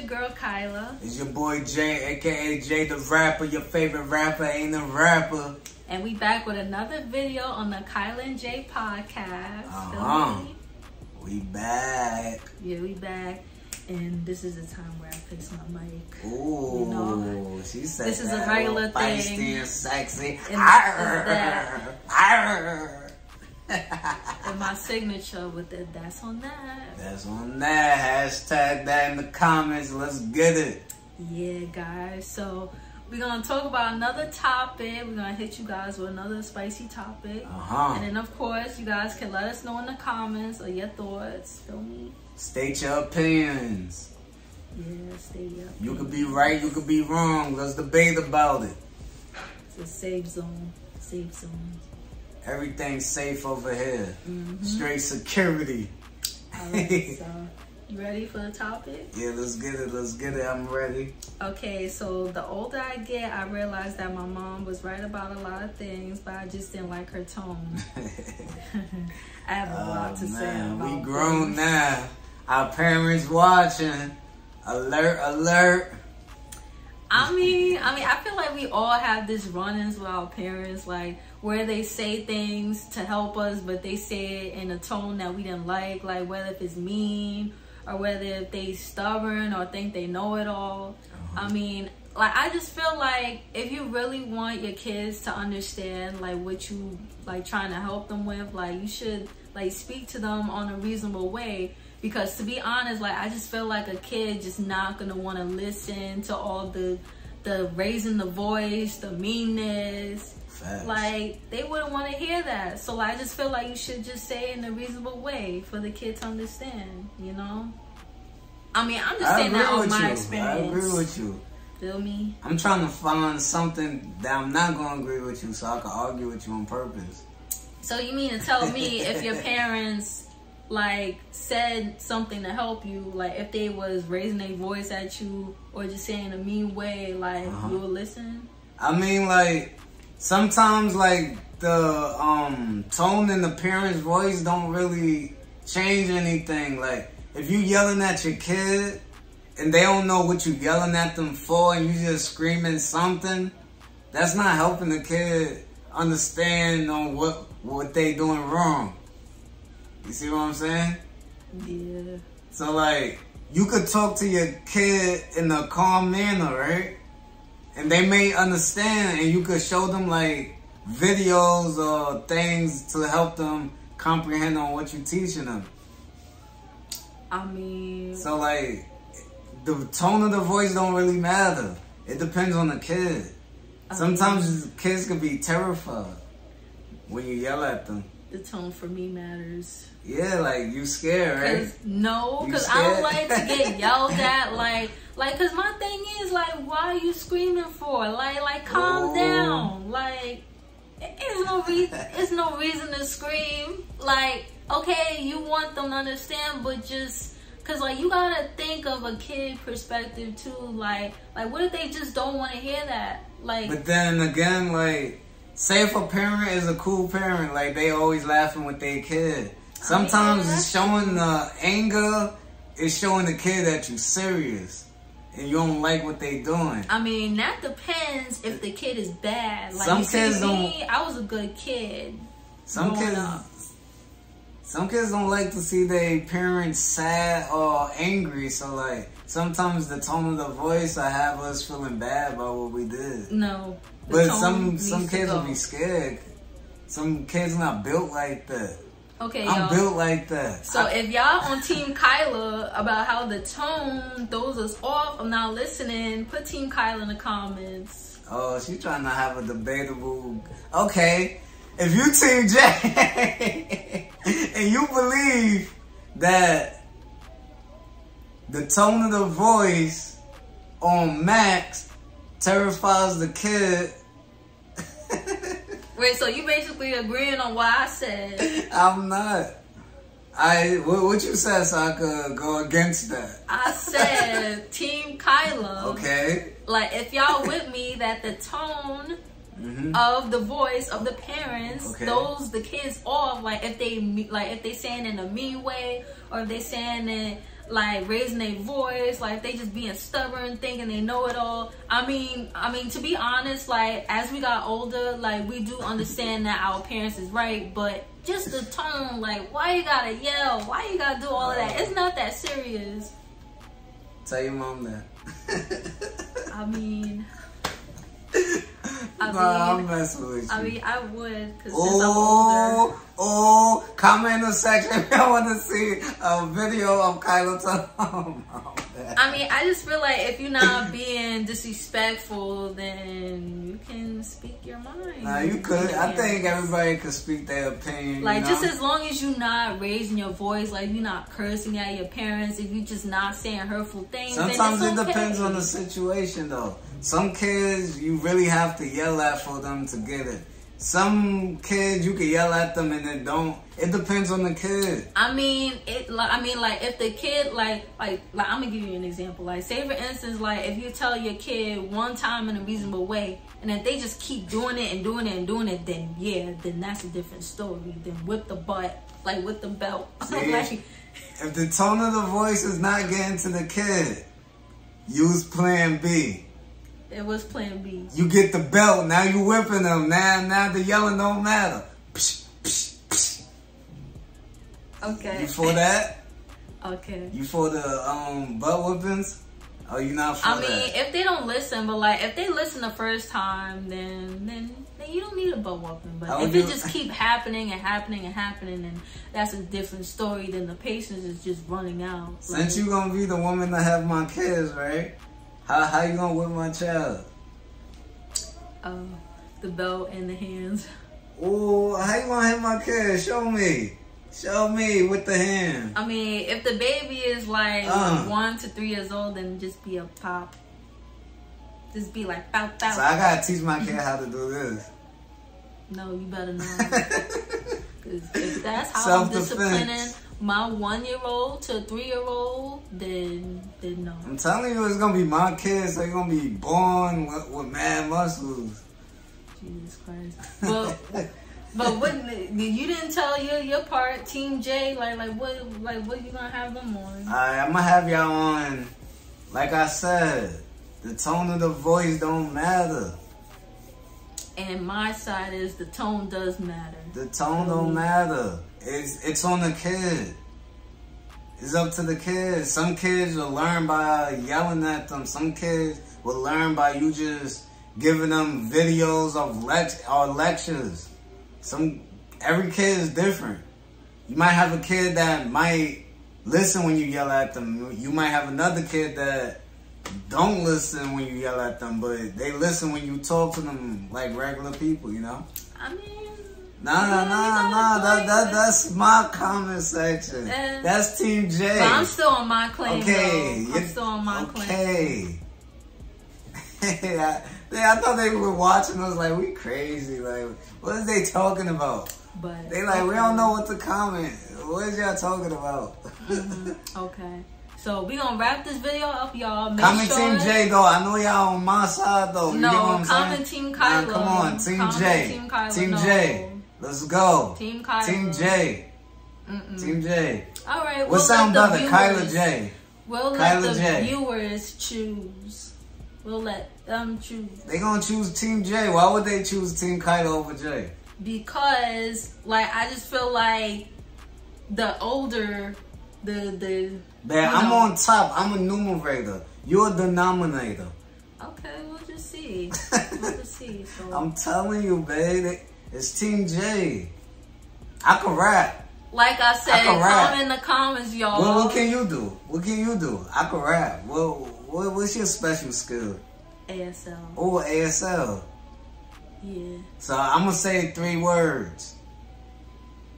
your girl Kyla. It's your boy Jaee, aka Jaee the rapper, your favorite rapper, ain't a rapper. And we back with another video on the Kyla and Jaee podcast. Uh-huh. We back. Yeah, we back. And this is the time where I fix my mic. Ooh, You know, she said this is a regular all feisty thing. and sexy. And Arr, that- arr. And my signature with the that's on that. That's on that. Hashtag that in the comments. Let's get it. Yeah, guys. So we're gonna talk about another topic. We're gonna hit you guys with another spicy topic. Uh-huh. And then of course you guys can let us know in the comments or your thoughts. Feel me? State your opinions. Yeah, stay up. You could be right, you could be wrong. Let's debate about it. It's a safe zone. Safe zone. Everything's safe over here. Mm-hmm. Straight security. Alright, so you ready for the topic? Yeah, let's get it. Let's get it. I'm ready. Okay, so the older I get, I realized that my mom was right about a lot of things, but I just didn't like her tone. I have a lot to Oh, say man, about we grown things. now. Our parents watching. Alert, alert. I mean, I mean, I feel like we all have this run-ins with our parents, like where they say things to help us, but they say it in a tone that we didn't like, like whether if it's mean or whether if they stubborn or think they know it all. I uh-huh. mean, like I just feel like if you really want your kids to understand like what you like trying to help them with, like you should like speak to them on a reasonable way. Because to be honest, like I just feel like a kid just not gonna want to listen to all the the raising the voice, the meanness. Facts. Like they wouldn't want to hear that. So like, I just feel like you should just say it in a reasonable way for the kid to understand. You know. I mean, I'm just I saying that on my you. experience. I agree with you. Feel me? I'm trying to find something that I'm not gonna agree with you, so I can argue with you on purpose. So you mean to tell me if your parents like said something to help you, like if they was raising their voice at you or just saying a mean way, like Uh-huh. you would listen? I mean, like sometimes, like the um tone in the parent's voice don't really change anything. Like if you yelling at your kid and they don't know what you yelling at them for, and you just screaming something, that's not helping the kid understand on what what they doing wrong. You see what I'm saying? Yeah. So like you could talk to your kid in a calm manner, right? And they may understand and you could show them like videos or things to help them comprehend on what you're teaching them. I mean, So like the tone of the voice don't really matter. It depends on the kid. Sometimes kids can be terrified when you yell at them. The tone for me matters. Yeah, like you scared, right? Cause no, cause I don't like to get yelled at. Like, like, cause my thing is like, why are you screaming for? Like, like, calm Oh. down. Like, it's no reason. It's no reason to scream. Like, okay, you want them to understand, but just. Cause like you gotta think of a kid perspective too. Like, like what if they just don't want to hear that? Like, But then again, like, say if a parent is a cool parent, like they always laughing with their kid. Oh, sometimes yeah, it's showing the anger, it's showing the kid that you're serious and you don't like what they doing. I mean, that depends if the kid is bad. Like, Some kids me, I was a good kid. Some kids, up. some kids don't like to see their parents sad or angry. So like, sometimes the tone of the voice I have us feeling bad about what we did. No. But some some kids will be scared. Some kids not built like that. Okay, I'm built like that. So I- if y'all on Team Kyla about how the tone throws us off, I'm not listening. Put Team Kyla in the comments. Oh, she trying to have a debatable. Okay, if you Team J and you believe that the tone of the voice on Max terrifies the kid, Wait, so you basically agreeing on what I said? I'm not. I what, what you said, so I could go against that. I said Team Kyla. Okay. Like if y'all with me that the tone hmm of the voice of the parents Okay. those the kids off like if they like if they saying in a mean way or if they saying it like raising their voice, like they just being stubborn, thinking they know it all. I mean, I mean to be honest, like as we got older, like we do understand that our parents is right, but just the tone, like why you gotta yell, why you gotta do all of that? It's not that serious. Tell your mom that. I mean. I nah, mean, I'm messing with you. I mean, I would, cause since I'm Oh, older. oh, comment in the section if y'all want to see a video of Kyla telling oh, I mean, I just feel like if you're not being disrespectful, then can speak your mind. Nah, you could. I think everybody could speak their opinion. Like you know? just as long as you're not raising your voice, like you're not cursing at your parents, if you're just not saying hurtful things. Sometimes it depends on the situation, though. Some kids you really have to yell at for them to get it. Some kids you can yell at them and then don't. It depends on the kid. I mean, it. Like, I mean, like if the kid, like, like, like, I'm gonna give you an example. Like, say for instance, like if you tell your kid one time in a reasonable way, and if they just keep doing it and doing it and doing it, then yeah, then that's a different story. Then whip the butt, like with the belt. See? like, If the tone of the voice is not getting to the kid, use Plan B. it was Plan B. You get the belt. Now you whipping them. Now, now the yelling don't matter. Psh, psh, psh. Okay. You for that? Okay. You for the um butt whippings? Oh, you not for I mean, that? if they don't listen, but like if they listen the first time, then then then you don't need a butt whooping. But How if it just keep happening and happening and happening, then that's a different story. Then the patience is just running out. Since Like, you gonna be the woman to have my kids, right? How how you gonna whip my child? uh, the belt and the hands. Oh, how you gonna hit my kid? Show me. Show me with the hand. I mean, if the baby is like Uh. one to three years old, then just be a pop. Just be like bow bow. So I gotta teach my kid how to do this. No, you better not. 'Cause if that's how I'm disciplining my one year old to three year old, then then no. I'm telling you, it's gonna be my kids. They're gonna be born with, with mad muscles. Jesus Christ. But but what you didn't tell your your part, Team J, like like what like what you gonna have them on? Alright, I'm gonna have y'all on. Like I said, the tone of the voice don't matter. And my side is the tone does matter. The tone don't matter. It's it's on the kid. It's up to the kids. Some kids will learn by yelling at them. Some kids will learn by you just giving them videos of lect or lectures. Some every kid is different. You might have a kid that might listen when you yell at them. You might have another kid that don't listen when you yell at them, but they listen when you talk to them like regular people, you know? I mean Nah, no, no, no. nah. That, that that's my comment section. Eh. that's Team J. but I'm still on my claim okay, though. I'm still on my claim. okay. I, yeah, I thought they were watching us like we crazy. Like, what is they talking about? But They like we don't know what to comment. What is y'all talking about? Mhm. Okay. So we gonna wrap this video up, y'all. Make comment sure Team J though. I know y'all on my side though. You No, what I'm comment saying? Team Nah, Kyla. come on, Team Comment J. Team Kyla, Team no. J. Let's go. Team Kyla. Team J. Mm-mm. Team J. All right. What we'll sound better, Kyla J? We'll Kyla let the J. viewers choose. We'll let them choose They gonna choose Team J. Why would they choose Team Kyla over J? because, like, I just feel like the older, the the. Man, I'm know. on top. I'm a numerator. You're a denominator. Okay, we'll just see. we'll just see. So, I'm telling you, babe. It's Team J. I can rap. like I said, I comment in the comments, y'all. What, what can you do? What can you do? I can rap. What, what what's your special skill? ASL. Oh, ASL. Yeah. So I'm gonna say three words,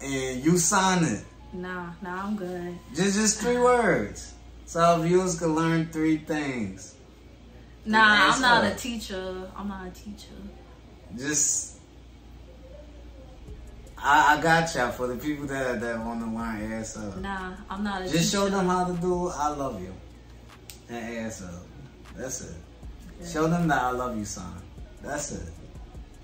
and you sign it. Nah, nah, I'm good. Just just three words. So viewers can learn three things. Nah, I'm not a teacher. I'm not a teacher. Just I, I got y'all for the people that that want to learn ASL. Nah, I'm not a. Just show them how to do I love you and ASL. That's it. Okay. Show them that I love you son. That's it.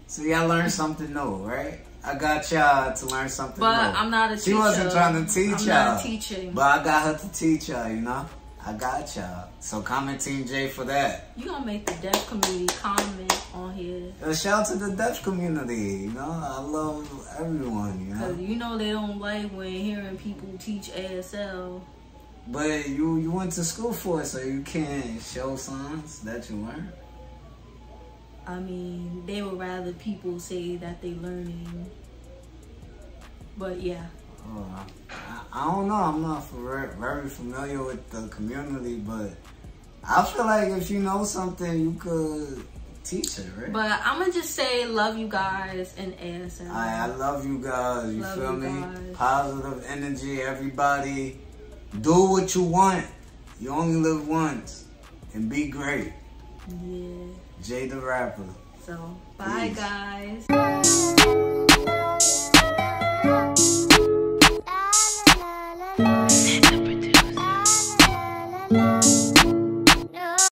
So y'all learned something new, right? I got y'all to learn something But new. I'm not a She teacher. wasn't trying to teach I'm y'all. not teaching. But I got her to teach y'all, you know? I got y'all. So comment Team J for that. You gonna make the deaf community comment on here. Uh, shout out to the deaf community, you know? I love everyone, you Cause know? you know they don't like when hearing people teach ASL. But you you went to school for it, so you can't show signs that you learned. I mean, they would rather people say that they learning. But yeah. I, I don't know. I'm not for, very familiar with the community, but I feel like if you know something, you could teach it, right? But I'm gonna just say love you guys in ASL. I, I love you guys. You Love feel you me? guys. Positive energy, everybody. Do what you want. You only live once, and be great. yeah. Jaee the rapper. So bye Peace. guys.